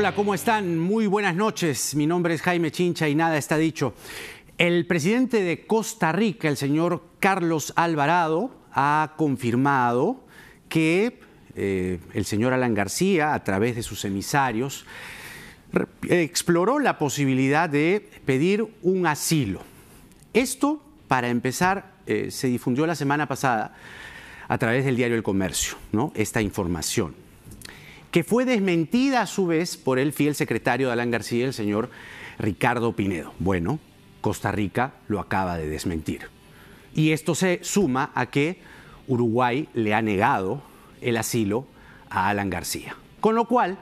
Hola, ¿cómo están? Muy buenas noches. Mi nombre es Jaime Chincha y nada está dicho. El presidente de Costa Rica, el señor Carlos Alvarado, ha confirmado que eh, el señor Alan García, a través de sus emisarios, exploró la posibilidad de pedir un asilo. Esto, para empezar, eh, se difundió la semana pasada a través del diario El Comercio, ¿no? esta información, que fue desmentida a su vez por el fiel secretario de Alan García, el señor Ricardo Pinedo. Bueno, Costa Rica lo acaba de desmentir. Y esto se suma a que Uruguay le ha negado el asilo a Alan García. Con lo cual,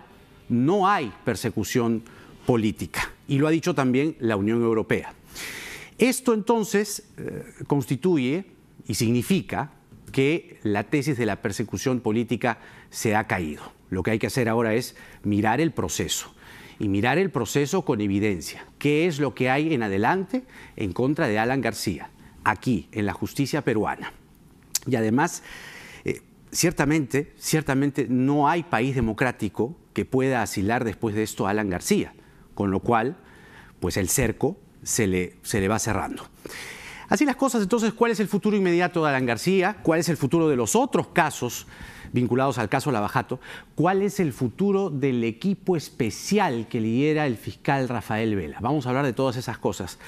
no hay persecución política. Y lo ha dicho también la Unión Europea. Esto entonces eh, constituye y significa que la tesis de la persecución política se ha caído. Lo que hay que hacer ahora es mirar el proceso y mirar el proceso con evidencia. ¿Qué es lo que hay en adelante en contra de Alan García, aquí, en la justicia peruana? Y además, eh, ciertamente, ciertamente no hay país democrático que pueda asilar después de esto a Alan García, con lo cual, pues el cerco se le, se le va cerrando. Así las cosas, entonces, ¿cuál es el futuro inmediato de Alan García? ¿Cuál es el futuro de los otros casos vinculados al caso Lavajato? ¿Cuál es el futuro del equipo especial que lidera el fiscal Rafael Vela? Vamos a hablar de todas esas cosas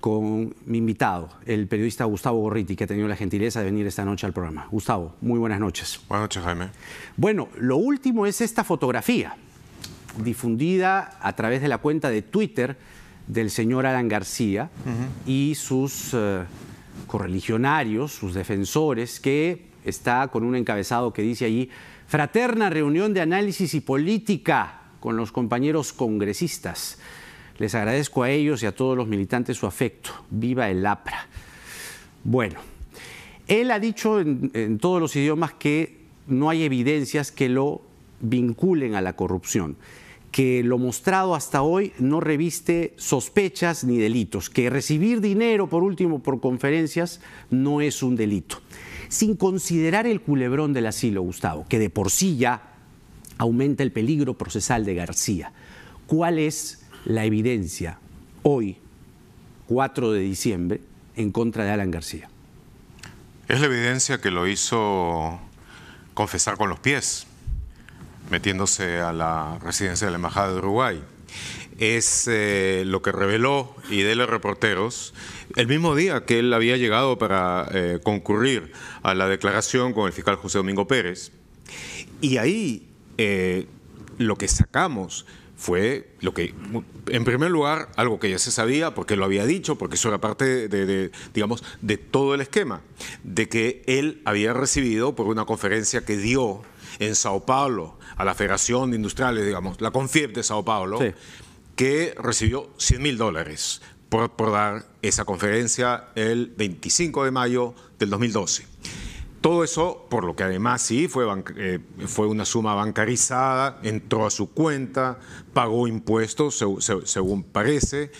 con mi invitado, el periodista Gustavo Gorriti, que ha tenido la gentileza de venir esta noche al programa. Gustavo, muy buenas noches. Buenas noches, Jaime. Bueno, lo último es esta fotografía, difundida a través de la cuenta de Twitter del señor Alan García y sus eh, correligionarios, sus defensores, que está con un encabezado que dice allí, fraterna reunión de análisis y política con los compañeros congresistas. Les agradezco a ellos y a todos los militantes su afecto. Viva el APRA. Bueno, él ha dicho en, en todos los idiomas que no hay evidencias que lo vinculen a la corrupción que lo mostrado hasta hoy no reviste sospechas ni delitos, que recibir dinero, por último, por conferencias no es un delito. Sin considerar el culebrón del asilo, Gustavo, que de por sí ya aumenta el peligro procesal de García, ¿cuál es la evidencia hoy, 4 de diciembre, en contra de Alan García? Es la evidencia que lo hizo confesar con los pies metiéndose a la residencia de la Embajada de Uruguay. Es eh, lo que reveló Idele Reporteros el mismo día que él había llegado para eh, concurrir a la declaración con el fiscal José Domingo Pérez. Y ahí eh, lo que sacamos fue lo que, en primer lugar, algo que ya se sabía, porque lo había dicho, porque eso era parte de, digamos, de todo el esquema, de que él había recibido por una conferencia que dio en Sao Paulo a la Federación de Industriales, digamos, la CONFIEP de Sao Paulo, que recibió 100 mil dólares por, dar esa conferencia el 25 de mayo del 2012. Todo eso, por lo que además sí fue, eh, fue una suma bancarizada, entró a su cuenta, pagó impuestos, según parece,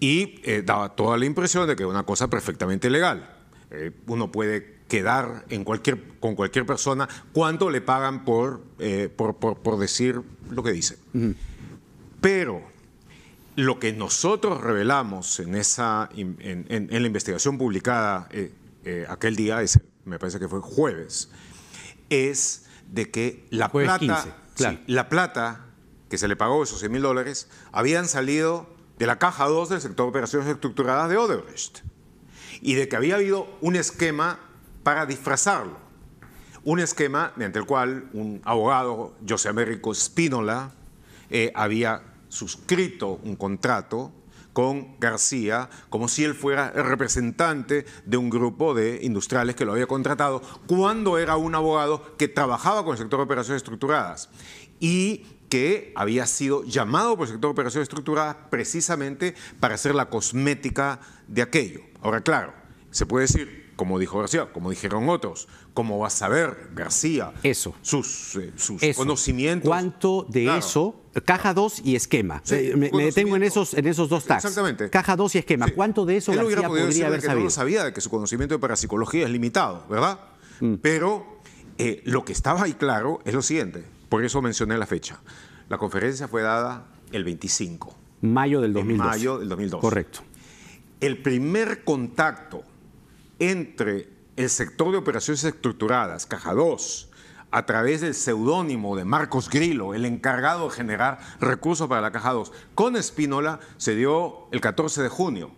y eh, daba toda la impresión de que era una cosa perfectamente legal. Eh, uno puede quedar en cualquier, con cualquier persona cuánto le pagan por, eh, por, decir lo que dice. Pero lo que nosotros revelamos en, esa, en, la investigación publicada eh, eh, aquel día, me parece que fue jueves, es de que la plata, la plata que se le pagó, esos 100 mil dólares, habían salido de la caja 2 del sector de operaciones estructuradas de Odebrecht. Y de que había habido un esquema para disfrazarlo. Un esquema mediante el cual un abogado, José Américo Spínola, eh, había suscrito un contrato con García como si él fuera el representante de un grupo de industriales que lo había contratado cuando era un abogado que trabajaba con el sector de operaciones estructuradas y que había sido llamado por el sector de operaciones estructuradas precisamente para hacer la cosmética de aquello. Ahora, claro, se puede decir, como dijo García, como dijeron otros, cómo va a saber García eso. sus, eh, sus conocimientos. ¿Cuánto de eso, caja 2 y esquema? Eh, me, detengo en esos, en esos dos tags. Exactamente. Caja 2 y esquema. ¿Cuánto de eso García podría haber que sabido? No sabía de que su conocimiento de parapsicología es limitado, ¿verdad? Mm. Pero eh, lo que estaba ahí claro es lo siguiente, por eso mencioné la fecha. La conferencia fue dada el 25. Mayo del 2002. mayo del 2002. Correcto. El primer contacto entre el sector de operaciones estructuradas, Caja 2, a través del seudónimo de Marcos Grillo, el encargado de generar recursos para la Caja 2, con Espínola se dio el 14 de junio.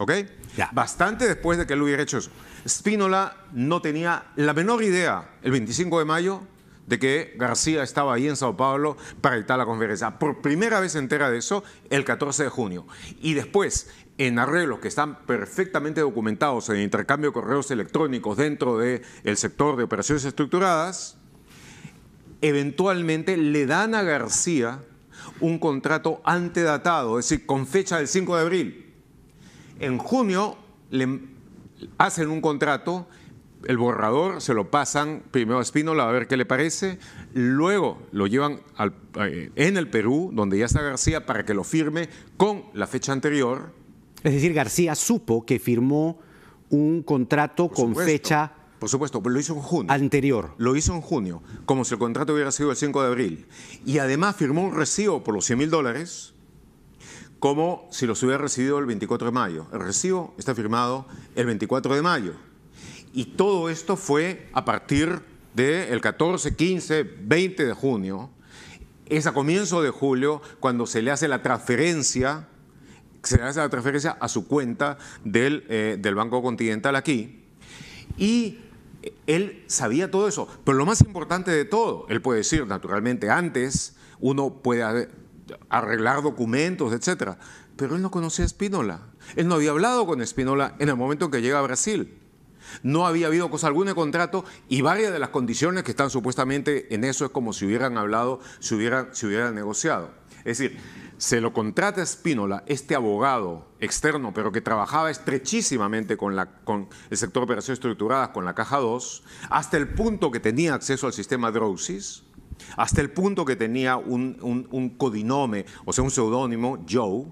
¿Ok? Ya. Bastante después de que él hubiera hecho eso. Espínola no tenía la menor idea el 25 de mayo de que García estaba ahí en Sao Paulo para dictar la conferencia. Por primera vez se entera de eso el 14 de junio. Y después, en arreglos que están perfectamente documentados en intercambio de correos electrónicos dentro del sector de operaciones estructuradas, eventualmente le dan a García un contrato antedatado, es decir, con fecha del 5 de abril. En junio hacen un contrato, el borrador se lo pasan primero a Espínola a ver qué le parece, luego lo llevan eh, en el Perú, donde ya está García, para que lo firme con la fecha anterior. Es decir, García supo que firmó un contrato por con supuesto. fecha Por supuesto, pero lo hizo en junio. anterior. Lo hizo en junio, como si el contrato hubiera sido el 5 de abril. Y además firmó un recibo por los 100 mil dólares, como si los hubiera recibido el 24 de mayo. El recibo está firmado el 24 de mayo. Y todo esto fue a partir del 14, 15, 20 de junio. Es a comienzo de julio cuando se le hace la transferencia, se hace la transferencia a su cuenta del, eh, del Banco Continental aquí. Y él sabía todo eso. Pero lo más importante de todo, él puede decir, naturalmente, antes uno puede arreglar documentos, etcétera. Pero él no conocía a Espínola. Él no había hablado con Espínola en el momento en que llega a Brasil. No había habido cosa alguna de contrato y varias de las condiciones que están supuestamente en eso es como si hubieran hablado, si hubieran, si hubieran negociado. Es decir, se lo contrata a Espínola, este abogado externo, pero que trabajaba estrechísimamente con, la, con el sector de operaciones estructuradas, con la Caja 2, hasta el punto que tenía acceso al sistema Drowsys, hasta el punto que tenía un, un- un codinome, o sea, un seudónimo, Joe,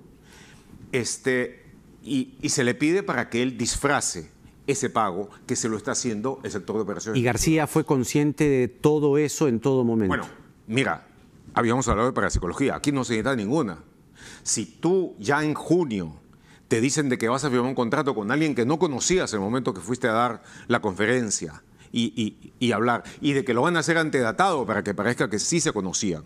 este, y, y se le pide para que él disfrace ese pago que se lo está haciendo el sector de operaciones. Y García fue consciente de todo eso en todo momento. Bueno, mira, habíamos hablado de parapsicología, aquí no se necesita ninguna. Si tú ya en junio te dicen de que vas a firmar un contrato con alguien que no conocías en el momento que fuiste a dar la conferencia y, y- hablar, y de que lo van a hacer antedatado para que parezca que sí se conocían,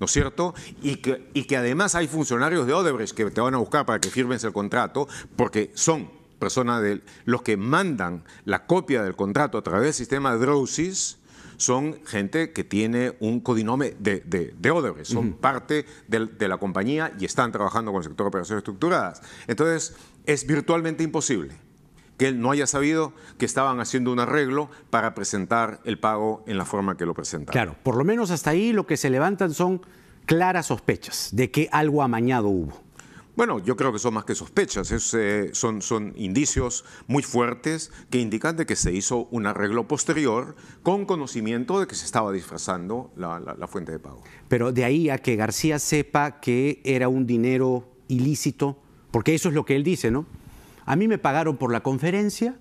¿no es cierto? Y que, y que además hay funcionarios de Odebrecht que te van a buscar para que firmes el contrato, porque son personas de los que mandan la copia del contrato a través del sistema Drowsys, son gente que tiene un codinome de, de, de Odebrecht, son parte del- de la compañía y están trabajando con el sector de operaciones estructuradas. Entonces, es virtualmente imposible que él no haya sabido que estaban haciendo un arreglo para presentar el pago en la forma que lo presentaron. Claro, por lo menos hasta ahí lo que se levantan son claras sospechas de que algo amañado hubo. Bueno, yo creo que son más que sospechas, es, eh, son, son indicios muy fuertes que indican de que se hizo un arreglo posterior con conocimiento de que se estaba disfrazando la, la- la fuente de pago. Pero de ahí a que García sepa que era un dinero ilícito, porque eso es lo que él dice, ¿no? A mí me pagaron por la conferencia,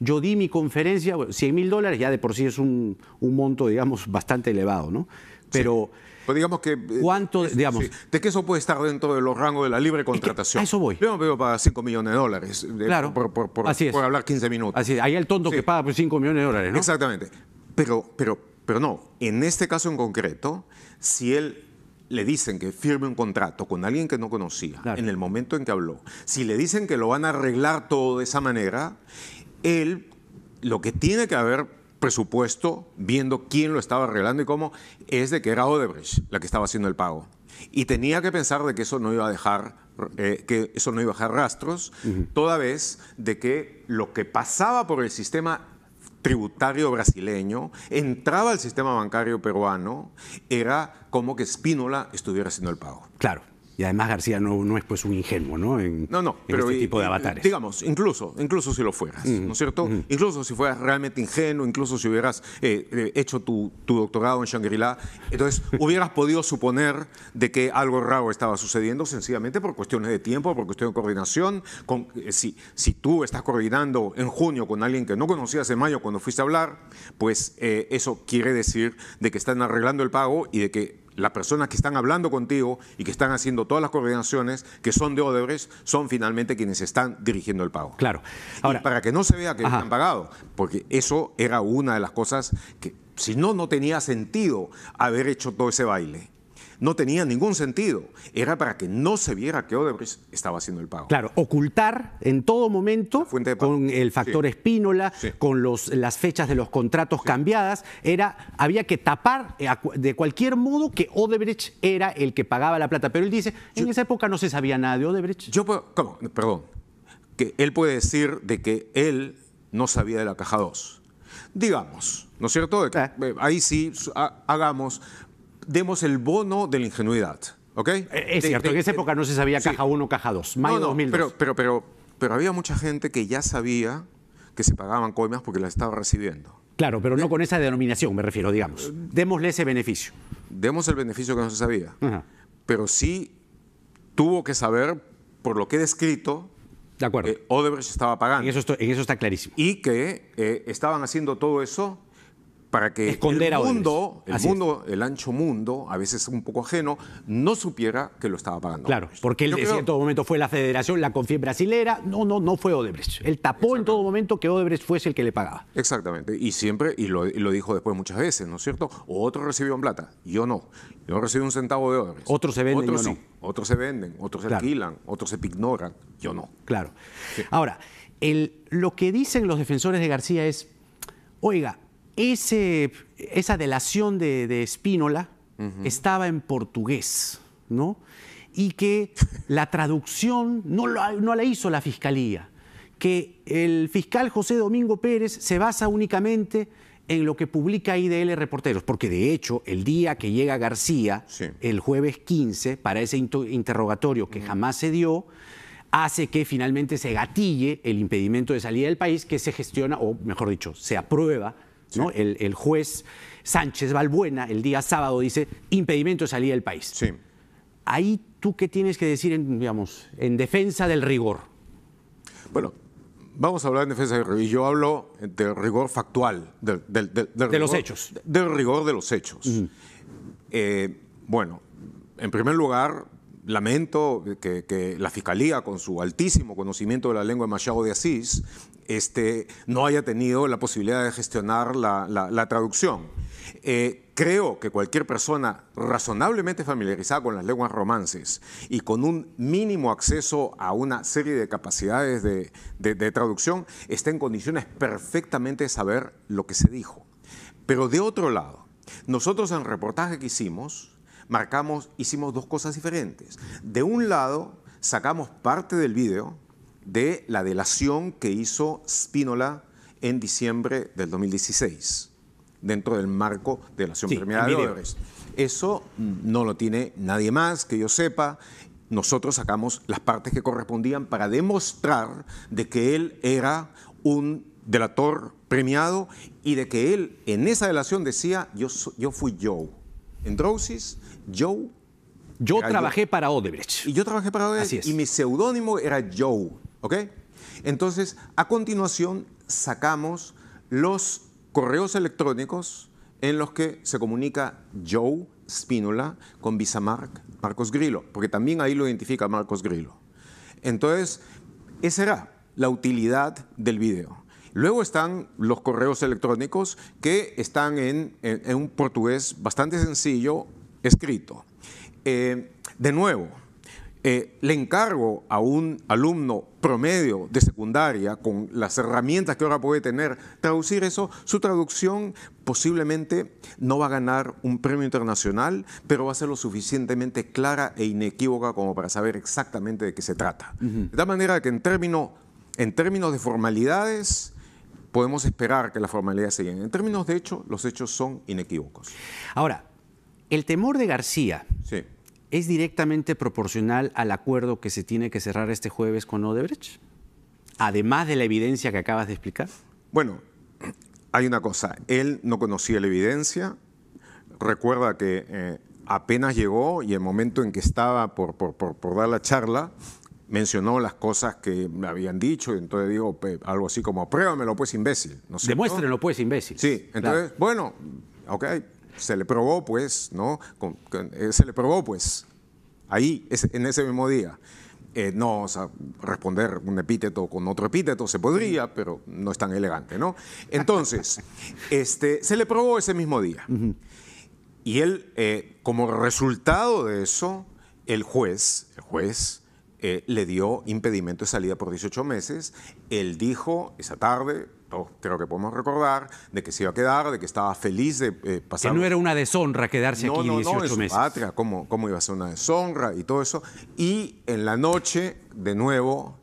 yo di mi conferencia, bueno, 100 mil dólares ya de por sí es un, un monto, digamos, bastante elevado, ¿no? Pero Pues digamos que... eh, ¿Cuánto, es- digamos? sí, de que eso puede estar dentro de los rangos de la libre contratación. a eso voy. Yo no veo para 5 millones de dólares Claro, por, por- por- así es. por hablar 15 minutos. así, ahí el tonto Sí. que paga pues, 5 millones de dólares, ¿no? Exactamente. Pero, pero, pero no, en este caso en concreto, si él le dicen que firme un contrato con alguien que no conocía Claro. en el momento en que habló, si le dicen que lo van a arreglar todo de esa manera, él lo que tiene que haber presupuesto, viendo quién lo estaba arreglando y cómo, es de que era Odebrecht la que estaba haciendo el pago. Y tenía que pensar de que eso no iba a dejar, eh, que eso no iba a dejar rastros, toda vez de que lo que pasaba por el sistema tributario brasileño, entraba al sistema bancario peruano, era como que Spínola estuviera haciendo el pago. Claro. Y además García no, no es pues un ingenuo, ¿no? En, No, no, en pero este y- tipo de avatares. Digamos, incluso, incluso si lo fueras, ¿no es cierto? Incluso si fueras realmente ingenuo, incluso si hubieras eh, eh, hecho tu, tu doctorado en Shangri-La, entonces hubieras podido suponer de que algo raro estaba sucediendo sencillamente por cuestiones de tiempo, por cuestiones de coordinación. Con, eh, si, si tú estás coordinando en junio con alguien que no conocías en mayo cuando fuiste a hablar, pues eh, eso quiere decir de que están arreglando el pago y de que las personas que están hablando contigo y que están haciendo todas las coordinaciones que son de Odebrecht son finalmente quienes están dirigiendo el pago. Claro. Ahora, para que no se vea que han pagado, porque eso era una de las cosas que, si no, no tenía sentido haber hecho todo ese baile no tenía ningún sentido. Era para que no se viera que Odebrecht estaba haciendo el pago. Claro, ocultar en todo momento con el factor espínola, con los, las fechas de los contratos cambiadas, era, había que tapar eh, de cualquier modo que Odebrecht era el que pagaba la plata. Pero él dice, en esa época no se sabía nada de Odebrecht. Yo ¿cómo? Perdón. Que él puede decir de que él no sabía de la caja 2. Digamos, ¿no es cierto? Eh. Eh, ahí sí hagamos demos el bono de la ingenuidad. ¿ok? Eh, es cierto, en esa época no se sabía caja 1, caja 2, mayo no, no, Pero, pero, pero, pero había mucha gente que ya sabía que se pagaban coimas porque las estaba recibiendo. Claro, pero no con esa denominación, me refiero, digamos. Démosle ese beneficio. Demos el beneficio que no se sabía. Pero sí tuvo que saber, por lo que he descrito, de acuerdo. que Odebrecht estaba pagando. En eso, en eso está clarísimo. Y que eh, estaban haciendo todo eso para que el mundo, el mundo, el ancho mundo, a veces un poco ajeno, no supiera que lo estaba pagando. Claro, porque él decía en todo momento fue la federación, la confía brasilera, no, no, no fue Odebrecht. Él tapó en todo momento que Odebrecht fuese el que le pagaba. Exactamente, y siempre, y lo, dijo después muchas veces, ¿no es cierto? Otros recibieron plata, yo no. Yo no recibí un centavo de Odebrecht. Otros se venden, otros no. Otros se venden, otros se alquilan, otros se ignoran, yo no. Claro. Ahora, el, lo que dicen los defensores de García es, oiga, ese, esa delación de, de Spínola estaba en portugués, ¿no? Y que la traducción no, no la hizo la fiscalía, que el fiscal José Domingo Pérez se basa únicamente en lo que publica IDL Reporteros, porque de hecho el día que llega García, el jueves 15, para ese interrogatorio que jamás se dio, hace que finalmente se gatille el impedimento de salida del país que se gestiona, o mejor dicho, se aprueba el, juez Sánchez Balbuena el día sábado dice impedimento de salida del país. Sí. Ahí tú qué tienes que decir en, digamos, en defensa del rigor. Bueno, vamos a hablar en defensa del rigor. Y yo hablo del rigor factual, del, de los hechos. Del rigor de los hechos. Eh, bueno, en primer lugar, lamento que, la Fiscalía, con su altísimo conocimiento de la lengua de Machado de Asís, este, no haya tenido la posibilidad de gestionar la, traducción. Eh, creo que cualquier persona razonablemente familiarizada con las lenguas romances y con un mínimo acceso a una serie de capacidades de, de traducción está en condiciones perfectamente de saber lo que se dijo. Pero de otro lado, nosotros en el reportaje que hicimos, marcamos, hicimos dos cosas diferentes. De un lado, sacamos parte del vídeo de la delación que hizo Spínola en diciembre del 2016, dentro del marco de la acción premiada de Eso no lo tiene nadie más que yo sepa. Nosotros sacamos las partes que correspondían para demostrar de que él era un delator premiado y de que él en esa delación decía yo, yo fui Joe. En Drosis Joe. Yo trabajé para Odebrecht. Y yo trabajé para Odebrecht. Y mi seudónimo era Joe. ¿Ok? Entonces, a continuación, sacamos los correos electrónicos en los que se comunica Joe Spínola con Visamark Marcos Grillo, porque también ahí lo identifica Marcos Grillo. Entonces, esa era la utilidad del video. Luego están los correos electrónicos que están en un portugués bastante sencillo, escrito. Eh, de nuevo, eh, le encargo a un alumno promedio de secundaria, con las herramientas que ahora puede tener, traducir eso. Su traducción posiblemente no va a ganar un premio internacional, pero va a ser lo suficientemente clara e inequívoca como para saber exactamente de qué se trata. De tal manera que en, término, en términos de formalidades, podemos esperar que las formalidades se En términos de hecho, los hechos son inequívocos. Ahora, el temor de García es directamente proporcional al acuerdo que se tiene que cerrar este jueves con Odebrecht, además de la evidencia que acabas de explicar. Bueno, hay una cosa, él no conocía la evidencia, recuerda que eh, apenas llegó y el momento en que estaba por, dar la charla, mencionó las cosas que me habían dicho, y entonces digo algo así como, pruébamelo pues imbécil. ¿no Demuéstrenlo pues imbécil. Sí, entonces, bueno, ok, se le probó, pues, ¿no? Eh, se le probó, pues, ahí, en ese mismo día. Eh, no, o sea, responder un epíteto con otro epíteto se podría, pero no es tan elegante, ¿no? Entonces, este, se le probó ese mismo día. Y él, eh, como resultado de eso, el juez, el juez eh, le dio impedimento de salida por 18 meses. Él dijo esa tarde, creo que podemos recordar, de que se iba a quedar, de que estaba feliz de eh, pasar. Que no era una deshonra quedarse aquí no, 18 no, en meses. patria, ¿cómo, ¿cómo iba a ser una deshonra y todo eso? Y en la noche, de nuevo,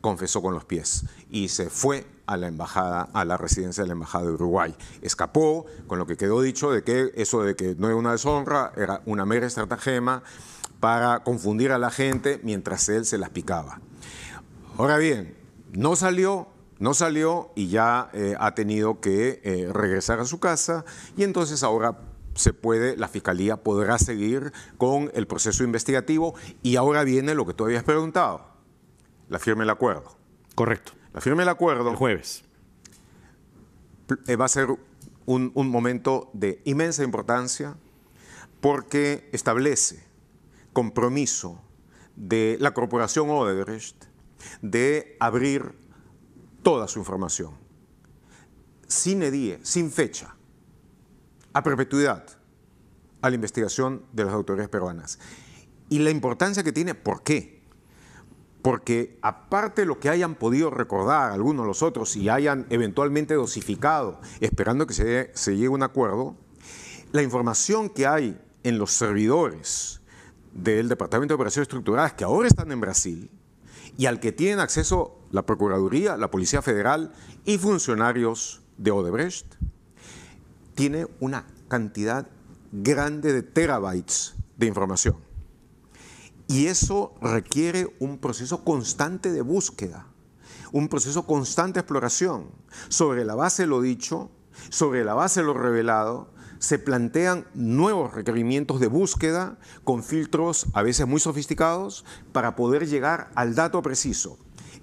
confesó con los pies y se fue a la embajada, a la residencia de la embajada de Uruguay. Escapó, con lo que quedó dicho de que eso de que no era una deshonra era una mera estratagema para confundir a la gente mientras él se las picaba. Ahora bien, no salió, no salió y ya eh, ha tenido que eh, regresar a su casa y entonces ahora se puede, la fiscalía podrá seguir con el proceso investigativo y ahora viene lo que tú habías preguntado, la firma del acuerdo. Correcto. La firma del acuerdo. El jueves. Eh, va a ser un, un momento de inmensa importancia porque establece compromiso de la corporación Odebrecht de abrir toda su información, sin edie, sin fecha, a perpetuidad, a la investigación de las autoridades peruanas. Y la importancia que tiene, ¿por qué? Porque aparte de lo que hayan podido recordar algunos los otros y hayan eventualmente dosificado, esperando que se llegue a un acuerdo, la información que hay en los servidores del Departamento de Operaciones Estructuradas, que ahora están en Brasil, y al que tienen acceso la Procuraduría, la Policía Federal y funcionarios de Odebrecht, tiene una cantidad grande de terabytes de información. Y eso requiere un proceso constante de búsqueda, un proceso constante de exploración, sobre la base de lo dicho, sobre la base de lo revelado, se plantean nuevos requerimientos de búsqueda con filtros a veces muy sofisticados para poder llegar al dato preciso.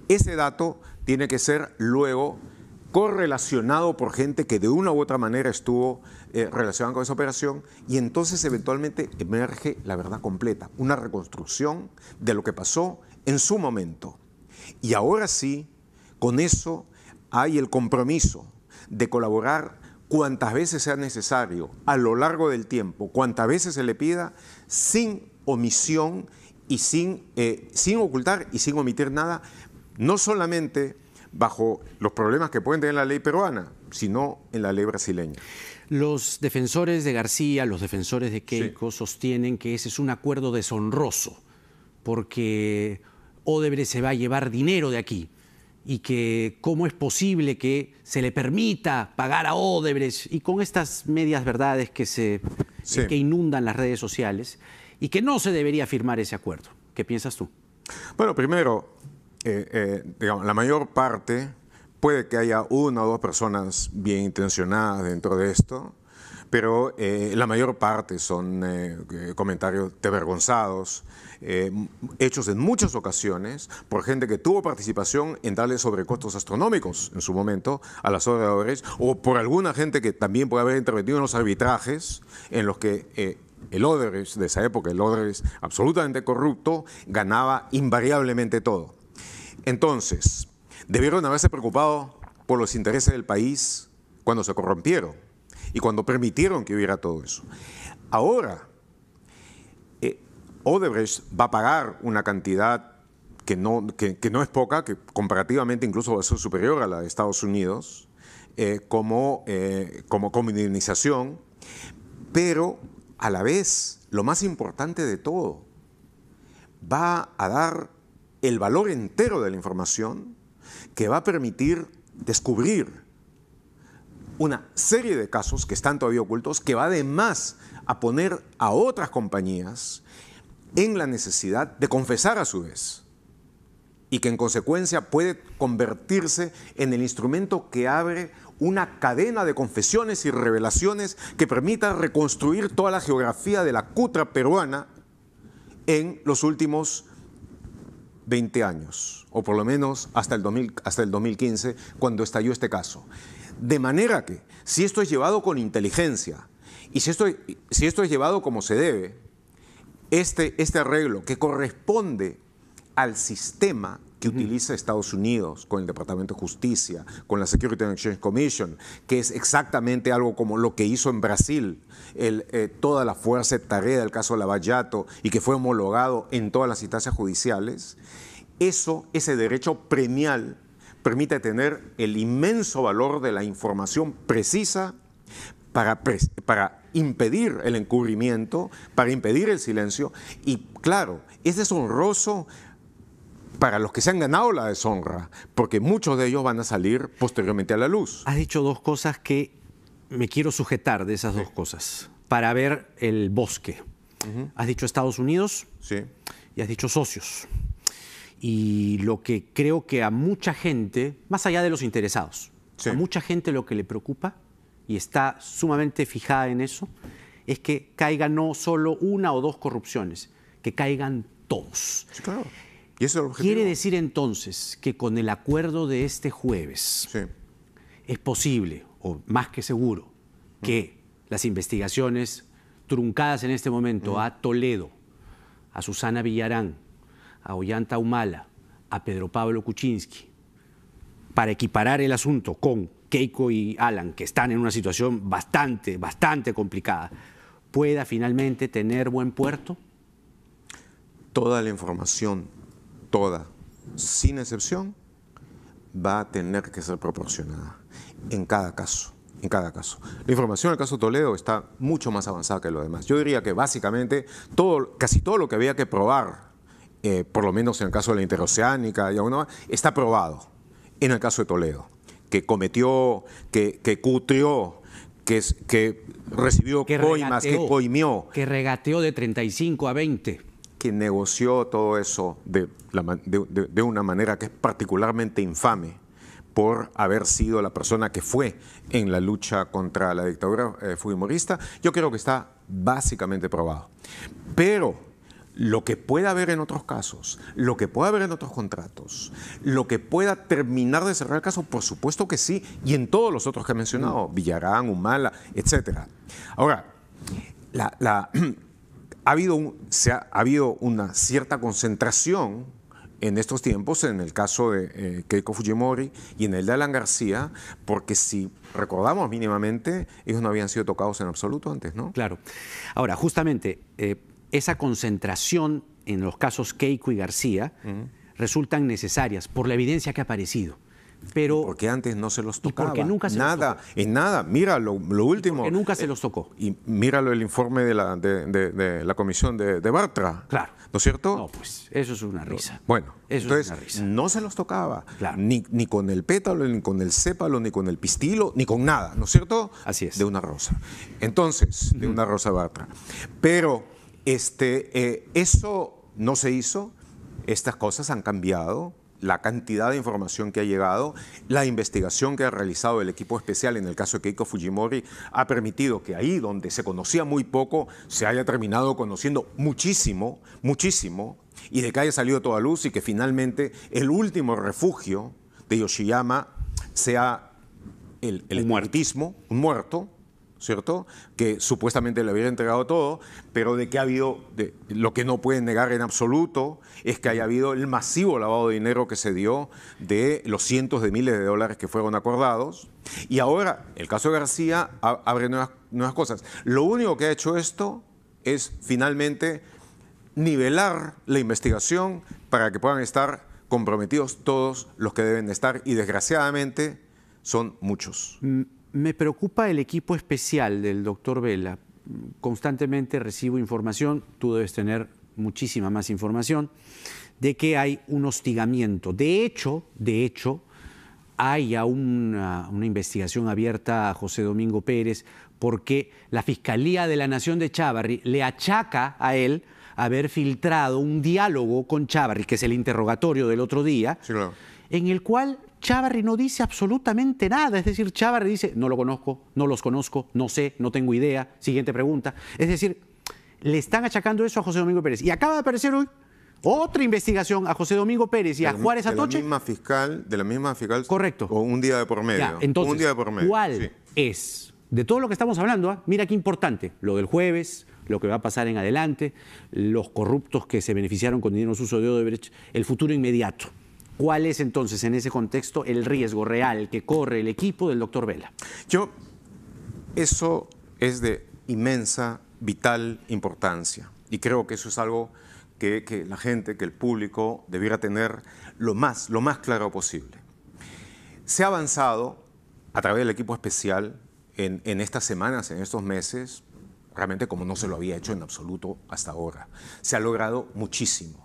Ese dato tiene que ser luego correlacionado por gente que de una u otra manera estuvo eh, relacionada con esa operación y entonces eventualmente emerge la verdad completa, una reconstrucción de lo que pasó en su momento. Y ahora sí, con eso hay el compromiso de colaborar cuantas veces sea necesario, a lo largo del tiempo, cuantas veces se le pida, sin omisión y sin, eh, sin ocultar y sin omitir nada, no solamente bajo los problemas que pueden tener la ley peruana, sino en la ley brasileña. Los defensores de García, los defensores de Keiko, sostienen que ese es un acuerdo deshonroso, porque Odebrecht se va a llevar dinero de aquí y que cómo es posible que se le permita pagar a Odebrecht y con estas medias verdades que, se, que inundan las redes sociales y que no se debería firmar ese acuerdo. ¿Qué piensas tú? Bueno, primero, eh, eh, digamos, la mayor parte, puede que haya una o dos personas bien intencionadas dentro de esto, pero eh, la mayor parte son comentarios desvergonzados, eh, hechos en muchas ocasiones por gente que tuvo participación en darle sobrecostos astronómicos en su momento a las obras o por alguna gente que también puede haber intervenido en los arbitrajes en los que eh, el Odebrecht de esa época, el Odebrecht absolutamente corrupto, ganaba invariablemente todo. Entonces, debieron haberse preocupado por los intereses del país cuando se corrompieron y cuando permitieron que hubiera todo eso. Ahora, Odebrecht va a pagar una cantidad que no, que, no es poca, que comparativamente incluso va a ser superior a la de Estados Unidos, eh, como, eh, como, como indemnización, pero a la vez, lo más importante de todo, va a dar el valor entero de la información que va a permitir descubrir una serie de casos que están todavía ocultos, que va además a poner a otras compañías en la necesidad de confesar a su vez y que en consecuencia puede convertirse en el instrumento que abre una cadena de confesiones y revelaciones que permita reconstruir toda la geografía de la cutra peruana en los últimos 20 años, o por lo menos hasta el, hasta el 2015, cuando estalló este caso. De manera que, si esto es llevado con inteligencia Y si esto, si esto es llevado como se debe, este, este arreglo que corresponde al sistema que utiliza Estados Unidos con el Departamento de Justicia, con la Security and Exchange Commission, que es exactamente algo como lo que hizo en Brasil el, eh, toda la fuerza de tarea del caso Lavallato y que fue homologado en todas las instancias judiciales, eso, ese derecho premial, permite tener el inmenso valor de la información precisa para, para impedir el encubrimiento, para impedir el silencio. Y claro, es deshonroso para los que se han ganado la deshonra, porque muchos de ellos van a salir posteriormente a la luz. Has dicho dos cosas que me quiero sujetar de esas dos cosas, para ver el bosque. Has dicho Estados Unidos sí. y has dicho socios. Y lo que creo que a mucha gente, más allá de los interesados, a mucha gente lo que le preocupa y está sumamente fijada en eso, es que caigan no solo una o dos corrupciones, que caigan todos. Sí, claro. Quiere decir entonces que con el acuerdo de este jueves es posible, o más que seguro, que las investigaciones truncadas en este momento a Toledo, a Susana Villarán, a Ollanta Humala, a Pedro Pablo Kuczynski, para equiparar el asunto con Keiko y Alan, que están en una situación bastante, bastante complicada, pueda finalmente tener buen puerto? Toda la información toda, sin excepción, va a tener que ser proporcionada en cada caso. En cada caso. La información del caso Toledo está mucho más avanzada que lo demás. Yo diría que básicamente todo, casi todo lo que había que probar, eh, por lo menos en el caso de la interoceánica y está probado en el caso de Toledo, que cometió, que, que cutrió, que, que recibió coimas, que coimió. Que regateó de 35 a 20 que negoció todo eso de, de, una manera que es particularmente infame por haber sido la persona que fue en la lucha contra la dictadura eh, fujimorista, yo creo que está básicamente probado. Pero lo que pueda haber en otros casos, lo que pueda haber en otros contratos, lo que pueda terminar de cerrar el caso, por supuesto que sí, y en todos los otros que he mencionado, Villarán, Humala, etc. Ahora, la, la ha habido, se ha, habido una cierta concentración en estos tiempos, en el caso de eh, Keiko Fujimori y en el de Alan García, porque si recordamos mínimamente, ellos no habían sido tocados en absoluto antes, ¿no? Claro. Ahora, justamente, eh, esa concentración en los casos Keiko y García resultan necesarias por la evidencia que ha aparecido. Pero, porque antes no se los tocaba. Porque nunca se nada, los tocó. En nada, mira lo, último. Porque nunca se los tocó. Y míralo el informe de la, de, la comisión de, Bartra. Claro. ¿No es cierto? No, pues eso es una risa. Bueno, eso entonces es una risa. no se los tocaba. Claro. Ni, ni con el pétalo, ni con el sépalo, ni con el pistilo, ni con nada, ¿no es cierto? Así es. De una rosa. Entonces, de una rosa Bartra. Pero este, eh, eso no se hizo. Estas cosas han cambiado la cantidad de información que ha llegado, la investigación que ha realizado el equipo especial en el caso de Keiko Fujimori ha permitido que ahí donde se conocía muy poco se haya terminado conociendo muchísimo, muchísimo, y de que haya salido toda luz y que finalmente el último refugio de Yoshiyama sea el, el muertismo, un muerto, ¿cierto? Que supuestamente le había entregado todo, pero de que ha habido, lo que no pueden negar en absoluto es que haya habido el masivo lavado de dinero que se dio de los cientos de miles de dólares que fueron acordados. Y ahora, el caso de García abre nuevas, nuevas cosas. Lo único que ha hecho esto es finalmente nivelar la investigación para que puedan estar comprometidos todos los que deben estar y desgraciadamente son muchos. Me preocupa el equipo especial del doctor Vela. Constantemente recibo información, tú debes tener muchísima más información, de que hay un hostigamiento. De hecho, de hecho, hay ya una, una investigación abierta a José Domingo Pérez porque la Fiscalía de la Nación de Chávarri le achaca a él haber filtrado un diálogo con Chávarri, que es el interrogatorio del otro día, en el cual Chávarri no dice absolutamente nada. Es decir, Chávarri dice, no lo conozco, no los conozco, no sé, no tengo idea. Siguiente pregunta. Es decir, le están achacando eso a José Domingo Pérez. Y acaba de aparecer hoy otra investigación a José Domingo Pérez y a Juárez Atoche. De la misma fiscal, de la misma fiscal. Correcto. O un día de por medio. entonces, un día de por medio. ¿cuál es de todo lo que estamos hablando, ¿ah? mira qué importante, lo del jueves, lo que va a pasar en adelante, los corruptos que se beneficiaron con dinero uso de Odebrecht, el futuro inmediato. ¿Cuál es entonces en ese contexto el riesgo real que corre el equipo del doctor Vela? Yo, eso es de inmensa, vital importancia. Y creo que eso es algo que, la gente, que el público debiera tener lo más, claro posible. Se ha avanzado a través del equipo especial en estas semanas, en estos meses, realmente como no se lo había hecho en absoluto hasta ahora. Se ha logrado muchísimo.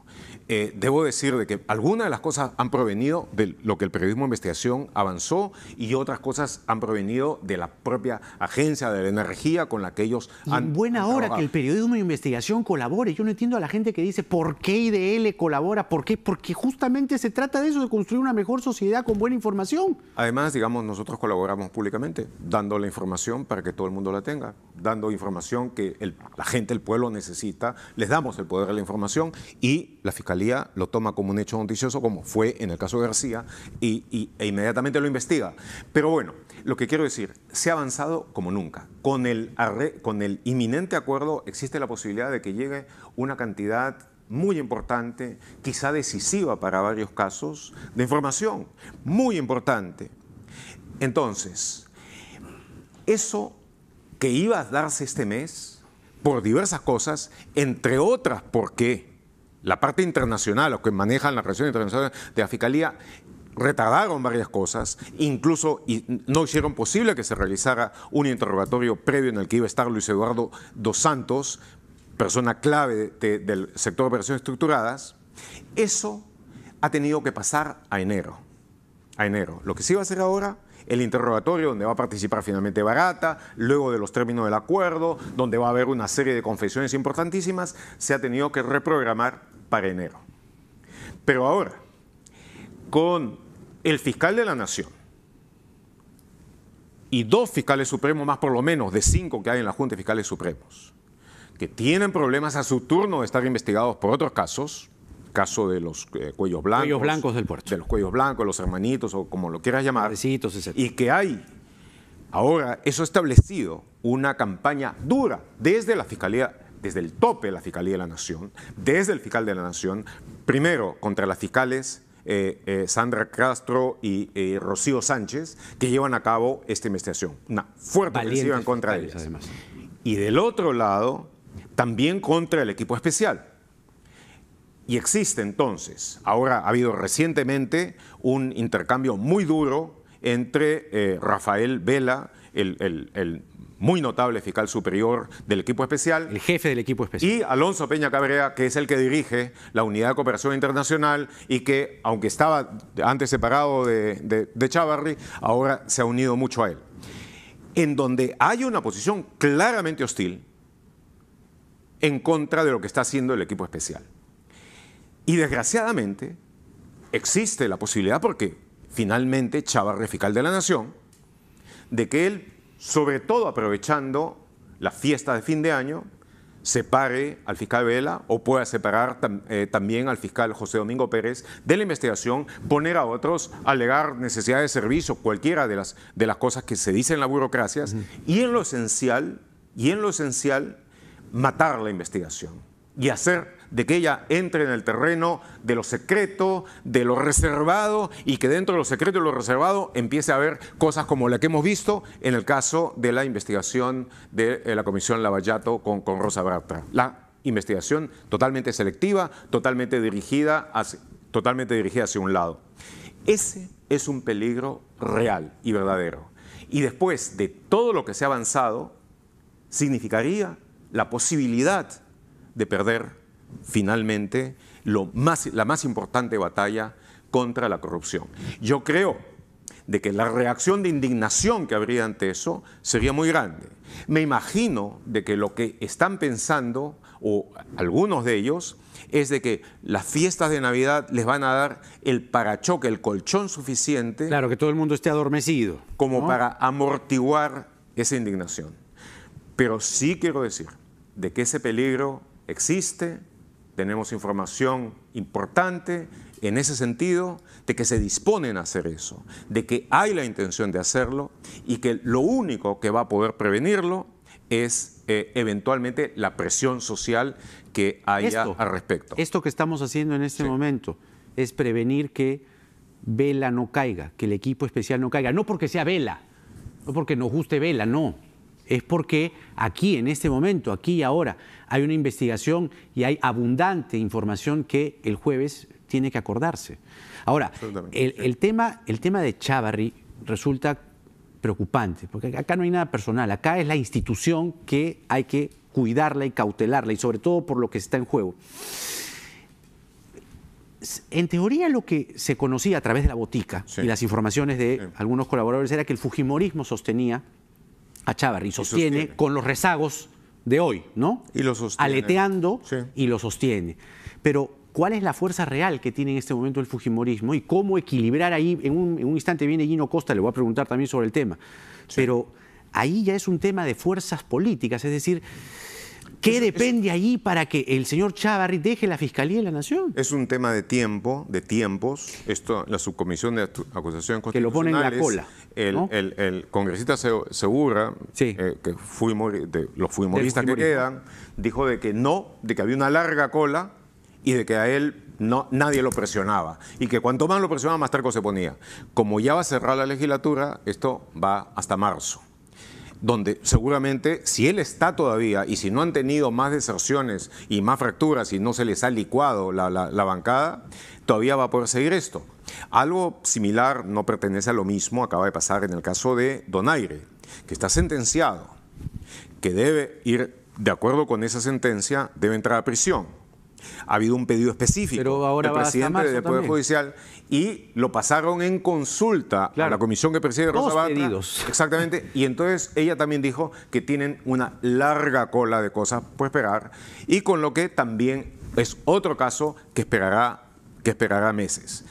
Eh, debo decir de que algunas de las cosas han provenido de lo que el periodismo de investigación avanzó y otras cosas han provenido de la propia agencia de la energía con la que ellos y han en buena hora trabajado. que el periodismo de investigación colabore. Yo no entiendo a la gente que dice por qué IDL colabora, por qué, porque justamente se trata de eso, de construir una mejor sociedad con buena información. Además, digamos, nosotros colaboramos públicamente, dando la información para que todo el mundo la tenga, dando información que el- la gente, el pueblo necesita, les damos el poder de la información y la Fiscalía lo toma como un hecho noticioso, como fue en el caso de García, y, e inmediatamente lo investiga. Pero bueno, lo que quiero decir, se ha avanzado como nunca. Con el, con el inminente acuerdo existe la posibilidad de que llegue una cantidad muy importante, quizá decisiva para varios casos, de información, muy importante. Entonces, eso que iba a darse este mes, por diversas cosas, entre otras porque la parte internacional, los que manejan la relación internacional de la Fiscalía, retardaron varias cosas, incluso no hicieron posible que se realizara un interrogatorio previo en el que iba a estar Luis Eduardo dos Santos, persona clave de- del sector de operaciones estructuradas, eso ha tenido que pasar a enero a enero. Lo que sí va a hacer ahora, el interrogatorio donde va a participar finalmente Barata, luego de los términos del acuerdo, donde va a haber una serie de confesiones importantísimas, se ha tenido que reprogramar para enero. Pero ahora, con el fiscal de la Nación y dos fiscales supremos más por lo menos de cinco que hay en la Junta de Fiscales Supremos, que tienen problemas a su turno de estar investigados por otros casos, caso de los eh, cuellos blancos, Cuellos blancos del puerto. de los cuellos blancos, los hermanitos o como lo quieras llamar, etc. y que hay ahora eso ha establecido una campaña dura desde la Fiscalía, desde el tope de la Fiscalía de la Nación, desde el fiscal de la Nación, primero contra las fiscales eh, eh, Sandra Castro y eh, Rocío Sánchez, que llevan a cabo esta investigación. Una fuerte ofensiva en contra de ellas. además. Y del otro lado, también contra el equipo especial. Y existe entonces, ahora ha habido recientemente un intercambio muy duro entre Rafael Vela, el, el- el muy notable fiscal superior del equipo especial, El jefe del equipo especial. y Alonso Peña Cabrea, que es el que dirige la Unidad de Cooperación Internacional y que, aunque estaba antes separado de, de, de Chávarri, ahora se ha unido mucho a él. En donde hay una posición claramente hostil en contra de lo que está haciendo el equipo especial. Y desgraciadamente existe la posibilidad, porque finalmente Chávarri es fiscal de la Nación, de que él, sobre todo aprovechando la fiesta de fin de año, separe al fiscal Vela o pueda separar tam- eh, también al fiscal José Domingo Pérez de la investigación, poner a otros alegar necesidad de servicio, cualquiera de las, de las cosas que se dicen en las burocracias, y en lo esencial, y en lo esencial, matar la investigación y hacer de que ella entre en el terreno de lo secreto, de lo reservado y que dentro de lo secreto y lo reservado empiece a haber cosas como la que hemos visto en el caso de la investigación de eh, la Comisión Lavallato con, con Rosa Bartra. La investigación totalmente selectiva, totalmente dirigida hacia, totalmente dirigida hacia un lado. Ese es un peligro real y verdadero. Y después de todo lo que se ha avanzado, significaría la posibilidad de perder finalmente lo más, la más importante batalla contra la corrupción. Yo creo de que la reacción de indignación que habría ante eso sería muy grande. Me imagino de que lo que están pensando, o algunos de ellos, es de que las fiestas de Navidad les van a dar el parachoque, el colchón suficiente Claro, que todo el mundo esté adormecido. como ¿no? para amortiguar esa indignación. Pero sí quiero decir de que ese peligro existe, tenemos información importante en ese sentido de que se disponen a hacer eso, de que hay la intención de hacerlo y que lo único que va a poder prevenirlo es eh, eventualmente la presión social que haya al respecto. Esto que estamos haciendo en este momento es prevenir que Vela no caiga, que el equipo especial no caiga, no porque sea Vela, no porque nos guste Vela, no. Es porque aquí, en este momento, aquí y ahora, hay una investigación y hay abundante información que el jueves tiene que acordarse. Ahora, el, tema, el tema de Chavarri resulta preocupante, porque acá no hay nada personal, acá es la institución que hay que cuidarla y cautelarla, y sobre todo por lo que está en juego. En teoría lo que se conocía a través de la botica y las informaciones de algunos colaboradores era que el Fujimorismo sostenía a Chávarri, sostiene, sostiene, con los rezagos de hoy, ¿no? Y lo sostiene. Aleteando y lo sostiene. Pero ¿cuál es la fuerza real que tiene en este momento el Fujimorismo y cómo equilibrar ahí? En un, instante viene Gino Costa, le voy a preguntar también sobre el tema. Pero ahí ya es un tema de fuerzas políticas, es decir, ¿Qué depende allí para que el señor Chávarri deje la Fiscalía de la Nación? Es un tema de tiempo, de tiempos. Esto, la subcomisión de acusación Que lo pone en la cola. El, congresista Segura, eh, que fuimos, de los fuimoristas que quedan, dijo de que no, de que había una larga cola y de que a él no, nadie lo presionaba. Y que cuanto más lo presionaba, más terco se ponía. Como ya va a cerrar la legislatura, esto va hasta marzo donde seguramente si él está todavía y si no han tenido más deserciones y más fracturas y no se les ha licuado la, bancada, todavía va a poder seguir esto. Algo similar no pertenece a lo mismo, acaba de pasar en el caso de Donaire, que está sentenciado, que debe ir, de acuerdo con esa sentencia, debe entrar a prisión. Ha habido un pedido específico Pero ahora del presidente del Poder Judicial y lo pasaron en consulta a la comisión que preside Rosa Batra. Exactamente. Y entonces ella también dijo que tienen una larga cola de cosas por esperar y con lo que también es otro caso que esperará, que esperará meses.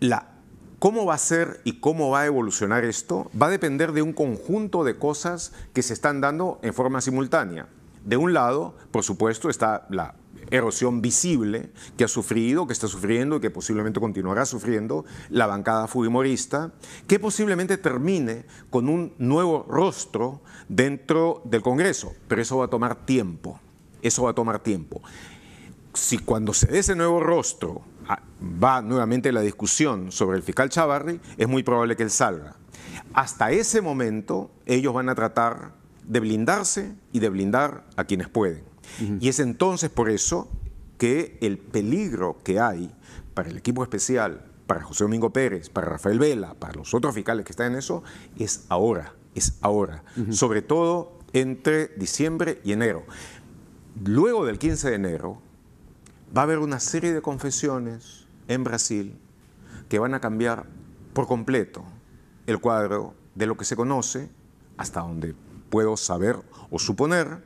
La, ¿Cómo va a ser y cómo va a evolucionar esto? Va a depender de un conjunto de cosas que se están dando en forma simultánea. De un lado, por supuesto, está la erosión visible que ha sufrido, que está sufriendo y que posiblemente continuará sufriendo la bancada fujimorista, que posiblemente termine con un nuevo rostro dentro del Congreso, pero eso va a tomar tiempo, eso va a tomar tiempo. Si cuando se dé ese nuevo rostro ah, va nuevamente la discusión sobre el fiscal Chavarri, es muy probable que él salga. Hasta ese momento ellos van a tratar de blindarse y de blindar a quienes pueden. Y es entonces por eso que el peligro que hay para el equipo especial, para José Domingo Pérez, para Rafael Vela, para los otros fiscales que están en eso, es ahora, es ahora. Sobre todo entre diciembre y enero. Luego del 15 de enero va a haber una serie de confesiones en Brasil que van a cambiar por completo el cuadro de lo que se conoce, hasta donde puedo saber o suponer,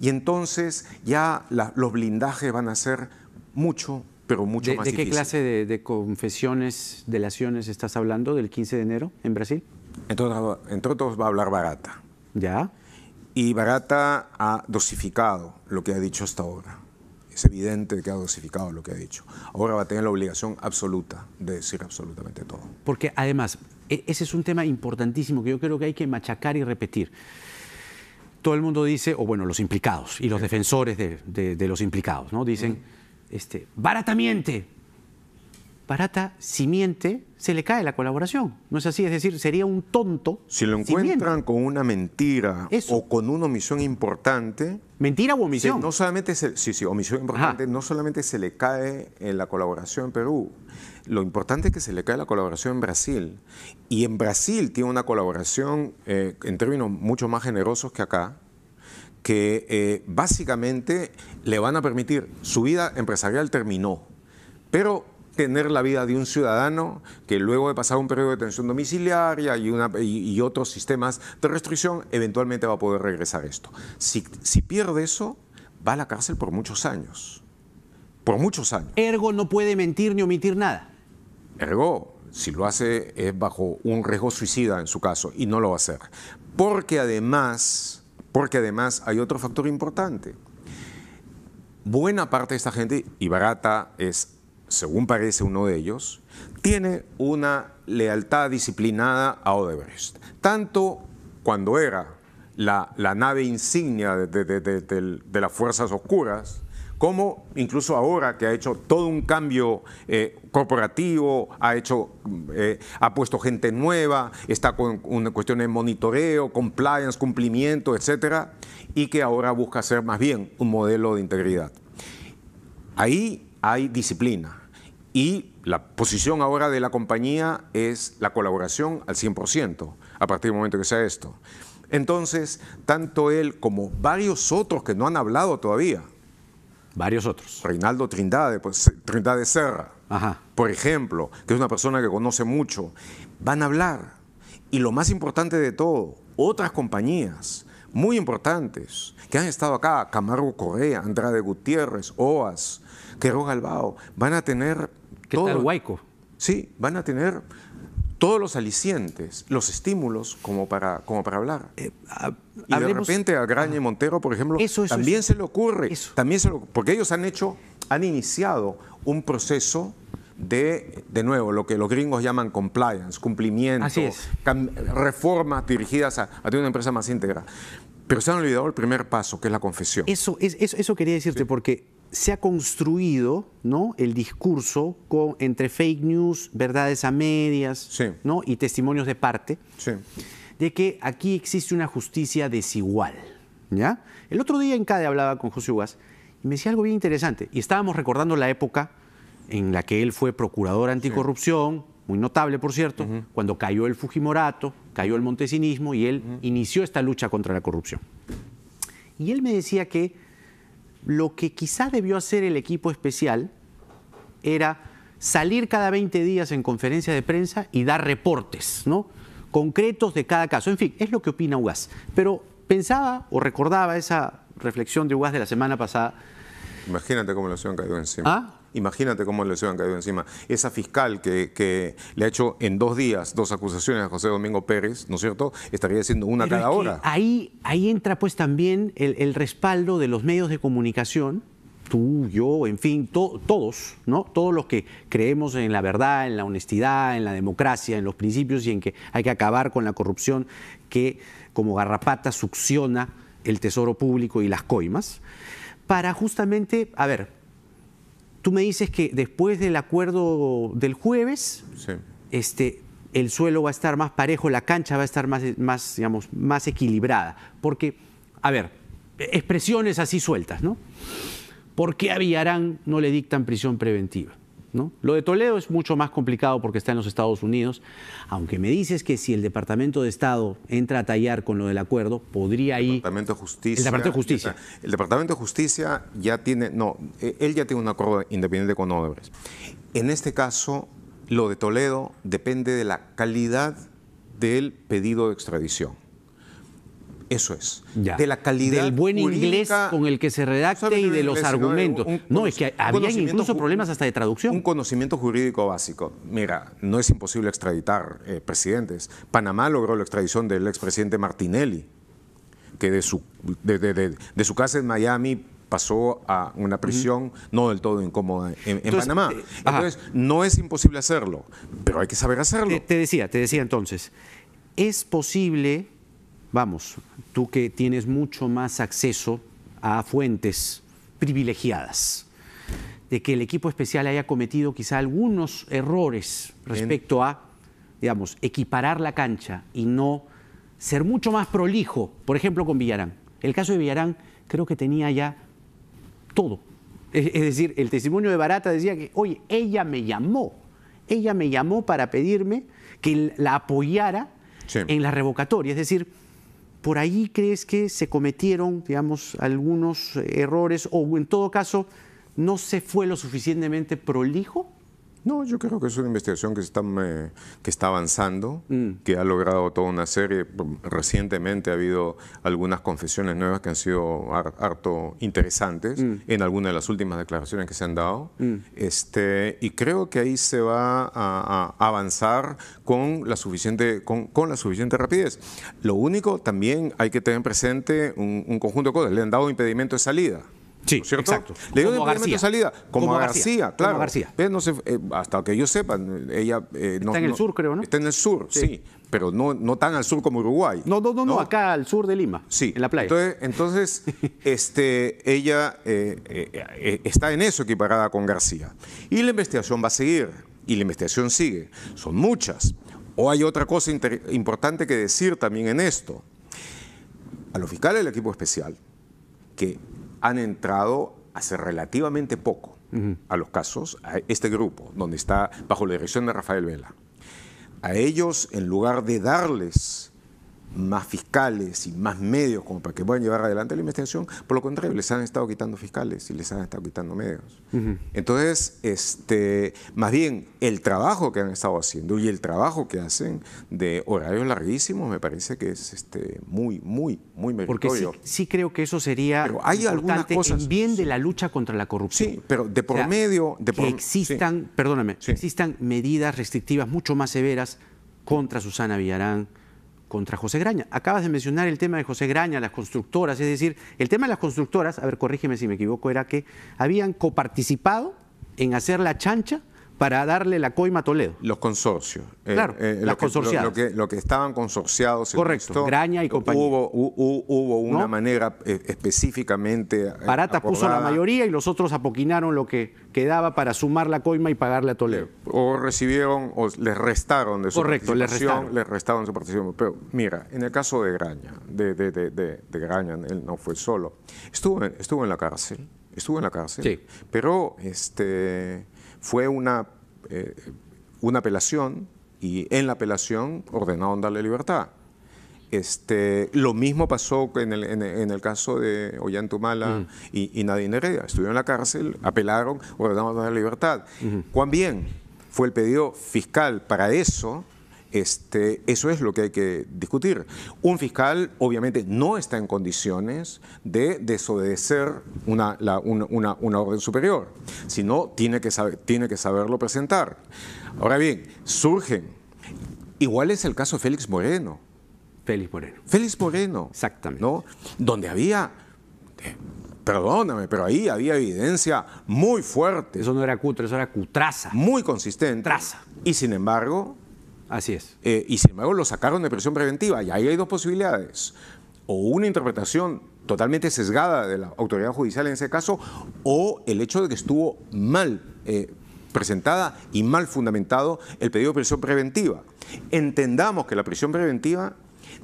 y entonces ya los blindajes van a ser mucho, pero mucho más difíciles. ¿De qué clase de, de, confesiones, delaciones estás hablando del 15 de enero en Brasil? Entre, entre otros va a hablar Barata. ¿Ya? Y Barata ha dosificado lo que ha dicho hasta ahora. Es evidente que ha dosificado lo que ha dicho. Ahora va a tener la obligación absoluta de decir absolutamente todo. Porque además, e, ese es un tema importantísimo que yo creo que hay que machacar y repetir todo el mundo dice, o bueno, los implicados y los defensores de, los implicados, ¿no? Dicen, este, barata miente. Barata, si miente, se le cae la colaboración. ¿No es así? Es decir, sería un tonto. Si lo encuentran con una mentira o con una omisión importante. ¿Mentira o omisión? no solamente se, sí, sí, omisión importante, no solamente se le cae en la colaboración en Perú, lo importante es que se le cae la colaboración en Brasil. Y en Brasil tiene una colaboración eh, en términos mucho más generosos que acá, que eh, básicamente le van a permitir, su vida empresarial terminó, pero tener la vida de un ciudadano que luego de pasar un periodo de detención domiciliaria y, una, y, otros sistemas de restricción, eventualmente va a poder regresar esto. Si, si pierde eso, va a la cárcel por muchos años. Por muchos años. Ergo no puede mentir ni omitir nada. Ergo, si lo hace es bajo un riesgo suicida en su caso y no lo va a hacer. Porque además, porque además hay otro factor importante. Buena parte de esta gente, y Barata es según parece uno de ellos, tiene una lealtad disciplinada a Odebrecht. Tanto cuando era la, nave insignia de, las fuerzas oscuras, como incluso ahora que ha hecho todo un cambio eh, corporativo, ha, hecho, eh, ha puesto gente nueva, está con una cuestión de monitoreo, compliance, cumplimiento, etcétera, y que ahora busca ser más bien un modelo de integridad. Ahí hay disciplina y la posición ahora de la compañía es la colaboración al 100% a partir del momento que sea esto. Entonces, tanto él como varios otros que no han hablado todavía. Varios otros. Reinaldo Trindade, pues, Trindade Serra, por ejemplo, que es una persona que conoce mucho, van a hablar. Y lo más importante de todo, otras compañías muy importantes que han estado acá, Camargo Correa, Andrade Gutiérrez, OAS, Quero Galbao, van a tener... ¿Qué todo, tal Huayco? Sí, van a tener todos los alicientes, los estímulos como para, como para hablar. Eh, y de repente a Graña y Montero, por ejemplo, también se le ocurre, también se porque ellos han hecho, han iniciado un proceso de, de nuevo, lo que los gringos llaman compliance, cumplimiento, reformas dirigidas a, a tener una empresa más íntegra. Pero se han olvidado el primer paso, que es la confesión. Eso, eso, eso quería decirte, porque se ha construido ¿no? el discurso con, entre fake news, verdades a medias ¿no? y testimonios de parte, de que aquí existe una justicia desigual. ¿ya? El otro día en CADE hablaba con José Ugas y me decía algo bien interesante. Y estábamos recordando la época en la que él fue procurador anticorrupción, muy notable por cierto, cuando cayó el Fujimorato, cayó el montesinismo y él inició esta lucha contra la corrupción. Y él me decía que lo que quizá debió hacer el equipo especial era salir cada 20 días en conferencia de prensa y dar reportes, ¿no? concretos de cada caso. En fin, es lo que opina UAS. Pero pensaba o recordaba esa reflexión de UAS de la semana pasada. Imagínate cómo lo han caído encima. ¿Ah? Imagínate cómo le han caído encima. Esa fiscal que, le ha hecho en dos días dos acusaciones a José Domingo Pérez, ¿no es cierto? Estaría haciendo una cada hora. Ahí, ahí entra pues también el, respaldo de los medios de comunicación, tú, yo, en fin, todos, ¿no? Todos los que creemos en la verdad, en la honestidad, en la democracia, en los principios y en que hay que acabar con la corrupción que como garrapata succiona el tesoro público y las coimas, para justamente, a ver, Tú me dices que después del acuerdo del jueves, este, el suelo va a estar más parejo, la cancha va a estar más, más, digamos, más equilibrada. Porque, a ver, expresiones así sueltas, ¿no? ¿Por qué a Villarán no le dictan prisión preventiva? Lo de Toledo es mucho más complicado porque está en los Estados Unidos, aunque me dices que si el Departamento de Estado entra a tallar con lo del acuerdo, podría ir... El Departamento de Justicia. El Departamento de Justicia. El Departamento de Justicia ya tiene, no, eh, él ya tiene un acuerdo independiente con Odebrecht. En este caso, lo de Toledo depende de la calidad del pedido de extradición. Eso es. De la calidad. Del buen inglés con el que se redacte y de los argumentos. No, es que había incluso problemas hasta de traducción. Un conocimiento jurídico básico. Mira, no es imposible extraditar eh, presidentes. Panamá logró la extradición del expresidente Martinelli, que de su, de, su casa en Miami pasó a una prisión no del todo incómoda en, Panamá. Eh, entonces, no es imposible hacerlo, pero hay que saber hacerlo. te decía, te decía entonces, es posible vamos, tú que tienes mucho más acceso a fuentes privilegiadas, de que el equipo especial haya cometido quizá algunos errores respecto a, digamos, equiparar la cancha y no ser mucho más prolijo, por ejemplo, con Villarán. El caso de Villarán creo que tenía ya todo. Es decir, el testimonio de Barata decía que, oye, ella me llamó, ella me llamó para pedirme que la apoyara en la revocatoria. Es decir, ¿por ahí crees que se cometieron, digamos, algunos errores o en todo caso no se fue lo suficientemente prolijo? No, yo creo que es una investigación que está, que está avanzando, mm. que ha logrado toda una serie. Recientemente ha habido algunas confesiones nuevas que han sido harto interesantes mm. en algunas de las últimas declaraciones que se han dado. Mm. Este, y creo que ahí se va a, avanzar con la, suficiente, con, la suficiente rapidez. Lo único, también hay que tener presente un, un conjunto de cosas. Le han dado impedimento de salida. Sí, ¿cierto? exacto. Le dio Como de García. salida, como, Como a García, García, como claro. García. No se- eh, hasta que yo sepa, ella... eh, no- Está en el no- sur, creo, ¿no? Está en el sur, sí, pero no, no tan al sur como Uruguay. No, no, no, no, acá al sur de Lima, Sí, en la playa. Entonces, entonces, este, ella eh, eh, está en eso equiparada con García. Y la investigación va a seguir, y la investigación sigue. Son muchas. O hay otra cosa importante que decir también en esto. A los fiscales del equipo especial, que han entrado hace relativamente poco a los casos, a este grupo, donde está bajo la dirección de Rafael Vela, a ellos, en lugar de darles más fiscales y más medios como para que puedan llevar adelante la investigación, por lo contrario, les han estado quitando fiscales y les han estado quitando medios. Entonces, este, más bien, el trabajo que han estado haciendo y el trabajo que hacen de horarios larguísimos me parece que es este, muy, muy, muy Porque sí, meritorio. sí creo que eso sería Pero hay algunas importante cosas- en bien de la lucha contra la corrupción. Sí, pero de por O sea, medio... De por, que existan, perdóname, Sí. existan medidas restrictivas mucho más severas contra Susana Villarán, contra José Graña. Acabas de mencionar el tema de José Graña, las constructoras, es decir, el tema de las constructoras, a ver, corrígeme si me equivoco, era que habían coparticipado en hacer la chancha para darle la coima a Toledo. Los consorcios. Eh, Claro, lo las que- lo- que, lo que estaban consorciados. Correcto, Graña y compañía. Hubo, hu- hu- hubo una ¿No? manera eh, específicamente. eh, Barata puso la mayoría y los otros apoquinaron lo que quedaba para sumar la coima y pagarle a Toledo. O recibieron o les restaron de su Correcto, les participación. restaron. les restaron su participación. Pero mira, en el caso de Graña, de, de, de, de- de Graña, él no fue solo. Estuvo en, estuvo en la cárcel. Estuvo en la cárcel. Sí. Pero este, fue una, eh, una apelación y en la apelación ordenaron darle libertad. Este, lo mismo pasó en el, en el- en el caso de Ollantumala y, y Nadine Heredia. Estuvieron en la cárcel, apelaron, ordenaron darle libertad. ¿Cuán bien fue el pedido fiscal para eso? Este, eso es lo que hay que discutir. Un fiscal obviamente no está en condiciones de desobedecer una, la- una- una- una orden superior, sino tiene que, saber- tiene que saberlo presentar. Ahora bien, surgen, igual es el caso de Félix Moreno. Félix Moreno. Félix Moreno. Exactamente. ¿no? Donde había, eh, perdóname, pero ahí había evidencia muy fuerte, Eso no era cutre, eso era cutraza. muy consistente. Traza. Y sin embargo, Así es. eh, y sin embargo lo sacaron de prisión preventiva. Y ahí hay dos posibilidades. O una interpretación totalmente sesgada de la autoridad judicial en ese caso, o el hecho de que estuvo mal eh, presentada y mal fundamentado el pedido de prisión preventiva. Entendamos que la prisión preventiva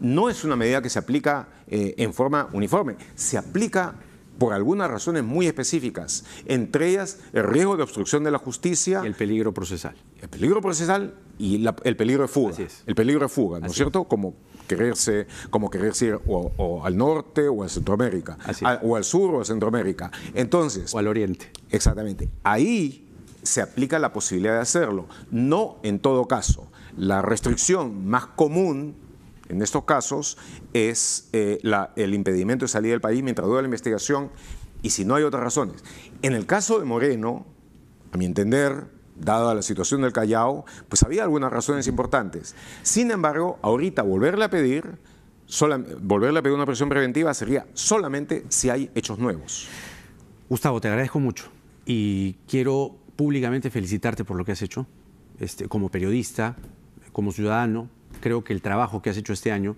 no es una medida que se aplica eh, en forma uniforme, se aplica por algunas razones muy específicas, entre ellas el riesgo de obstrucción de la justicia Y el peligro procesal. el peligro procesal y la- el peligro de fuga. Así es. El peligro de fuga, ¿no es cierto? Como quererse, como quererse ir o, o al norte o a Centroamérica, Así a- o al sur o a Centroamérica. Entonces, O al oriente. exactamente, ahí se aplica la posibilidad de hacerlo. No en todo caso. La restricción más común en estos casos es eh, el impedimento de salida del país mientras dura la investigación y si no hay otras razones. En el caso de Moreno, a mi entender, dada la situación del Callao, pues había algunas razones importantes. Sin embargo, ahorita volverle a pedir, volverle a pedir una presión preventiva sería solamente si hay hechos nuevos. Gustavo, te agradezco mucho y quiero públicamente felicitarte por lo que has hecho este, como periodista, como ciudadano. Creo que el trabajo que has hecho este año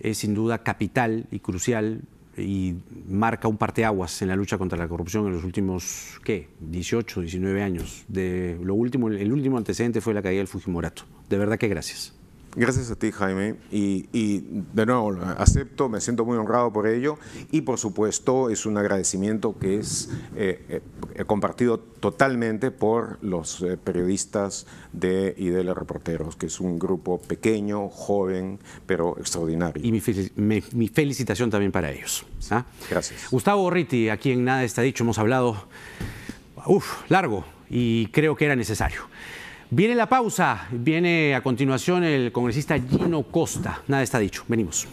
es sin duda capital y crucial y marca un parteaguas en la lucha contra la corrupción en los últimos, ¿qué? 18, 19 años. De lo último, el último antecedente fue la caída del Fujimorato. De verdad que gracias. Gracias a ti, Jaime. Y, y, de nuevo, acepto, me siento muy honrado por ello. Y por supuesto, es un agradecimiento que es eh, eh, compartido totalmente por los eh, periodistas de y de los reporteros, que es un grupo pequeño, joven, pero extraordinario. Y mi, fel- me- mi felicitación también para ellos. ¿ah? Gracias. Gustavo Borriti, aquí en Nada está dicho, hemos hablado, uf, largo, y creo que era necesario. Viene la pausa, viene a continuación el congresista Gino Costa. Nada está dicho, venimos.